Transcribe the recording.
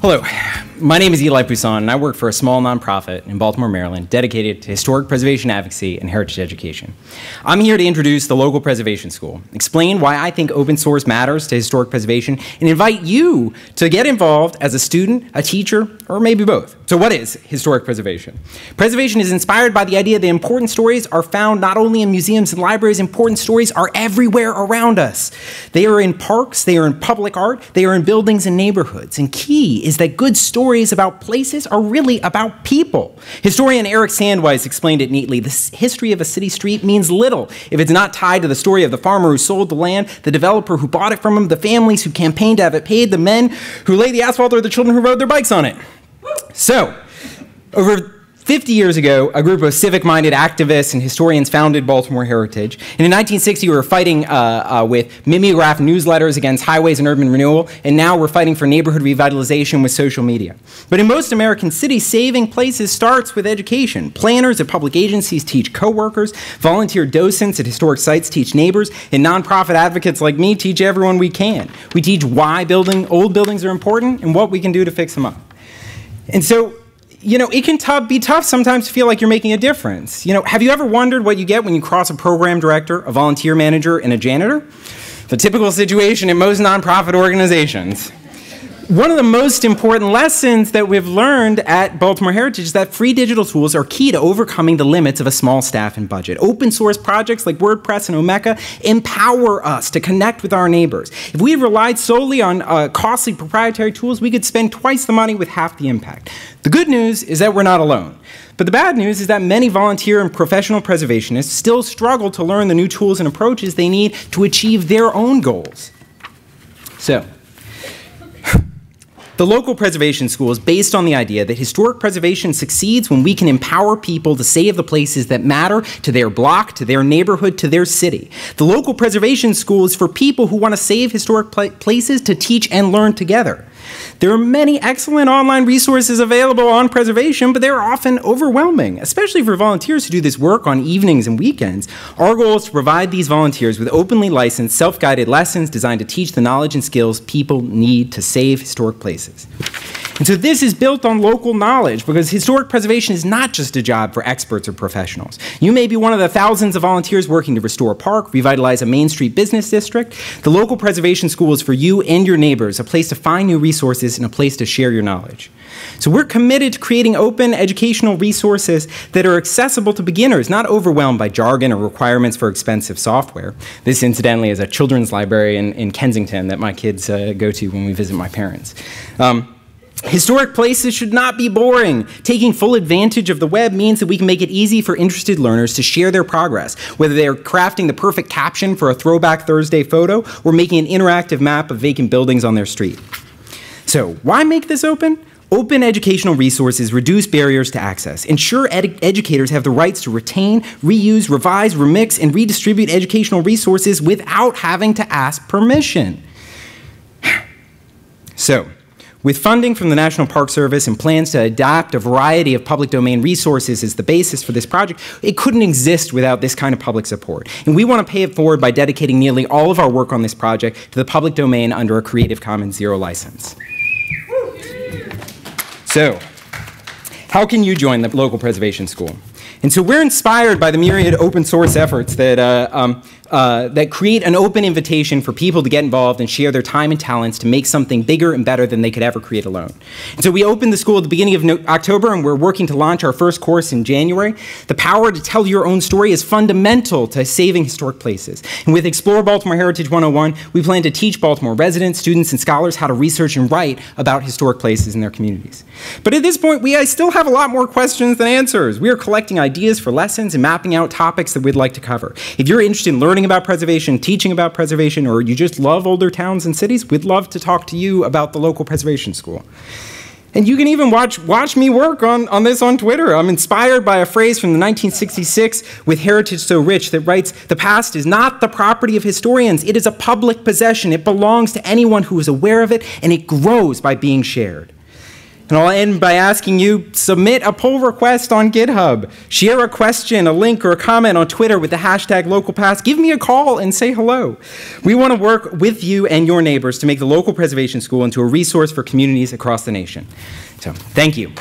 Hello, my name is Eli Pousson, and I work for a small nonprofit in Baltimore, Maryland, dedicated to historic preservation advocacy and heritage education. I'm here to introduce the local preservation school, explain why I think open source matters to historic preservation, and invite you to get involved as a student, a teacher, or maybe both. So, what is historic preservation? Preservation is inspired by the idea that important stories are found not only in museums and libraries, important stories are everywhere around us. They are in parks, they are in public art, they are in buildings and neighborhoods. And key is that good stories about places are really about people. Historian Eric Sandweiss explained it neatly. The history of a city street means little if it's not tied to the story of the farmer who sold the land, the developer who bought it from him, the families who campaigned to have it paid, the men who laid the asphalt, or the children who rode their bikes on it. So, over 50 years ago, a group of civic minded activists and historians founded Baltimore Heritage. And in 1960, we were fighting uh, uh, with mimeograph newsletters against highways and urban renewal, and now we're fighting for neighborhood revitalization with social media. But in most American cities, saving places starts with education. Planners at public agencies teach coworkers, volunteer docents at historic sites teach neighbors, and nonprofit advocates like me teach everyone we can. We teach why building old buildings are important and what we can do to fix them up. And so you know, it can be tough sometimes to feel like you're making a difference. You know, have you ever wondered what you get when you cross a program director, a volunteer manager, and a janitor? The typical situation in most nonprofit organizations one of the most important lessons that we've learned at Baltimore Heritage is that free digital tools are key to overcoming the limits of a small staff and budget. Open source projects like WordPress and Omeka empower us to connect with our neighbors. If we relied solely on uh, costly proprietary tools, we could spend twice the money with half the impact. The good news is that we're not alone. But the bad news is that many volunteer and professional preservationists still struggle to learn the new tools and approaches they need to achieve their own goals. So, the local preservation school is based on the idea that historic preservation succeeds when we can empower people to save the places that matter to their block, to their neighborhood, to their city. The local preservation school is for people who want to save historic places to teach and learn together. There are many excellent online resources available on preservation, but they're often overwhelming, especially for volunteers who do this work on evenings and weekends. Our goal is to provide these volunteers with openly licensed, self guided lessons designed to teach the knowledge and skills people need to save historic places. And so this is built on local knowledge because historic preservation is not just a job for experts or professionals. You may be one of the thousands of volunteers working to restore a park, revitalize a Main Street business district. The local preservation school is for you and your neighbors, a place to find new resources and a place to share your knowledge. So we're committed to creating open educational resources that are accessible to beginners, not overwhelmed by jargon or requirements for expensive software. This, incidentally, is a children's library in, in Kensington that my kids uh, go to when we visit my parents. Um, Historic places should not be boring. Taking full advantage of the web means that we can make it easy for interested learners to share their progress, whether they're crafting the perfect caption for a Throwback Thursday photo or making an interactive map of vacant buildings on their street. So, why make this open? Open educational resources reduce barriers to access, ensure ed educators have the rights to retain, reuse, revise, remix, and redistribute educational resources without having to ask permission. so, with funding from the National Park Service and plans to adapt a variety of public domain resources as the basis for this project, it couldn't exist without this kind of public support. And we want to pay it forward by dedicating nearly all of our work on this project to the public domain under a Creative Commons Zero license. So, how can you join the local preservation school? And so we're inspired by the myriad open source efforts that uh, um, uh, that create an open invitation for people to get involved and share their time and talents to make something bigger and better than they could ever create alone. And so we opened the school at the beginning of no October and we're working to launch our first course in January. The power to tell your own story is fundamental to saving historic places. And with Explore Baltimore Heritage 101, we plan to teach Baltimore residents, students, and scholars how to research and write about historic places in their communities. But at this point, we still have a lot more questions than answers. We are collecting ideas for lessons and mapping out topics that we'd like to cover. If you're interested in learning learning about preservation, teaching about preservation, or you just love older towns and cities, we'd love to talk to you about the local preservation school. And you can even watch, watch me work on, on this on Twitter. I'm inspired by a phrase from the 1966 with Heritage So Rich that writes The past is not the property of historians, it is a public possession. It belongs to anyone who is aware of it, and it grows by being shared. And I'll end by asking you submit a pull request on GitHub, share a question, a link, or a comment on Twitter with the hashtag LocalPass. Give me a call and say hello. We want to work with you and your neighbors to make the local preservation school into a resource for communities across the nation. So, thank you.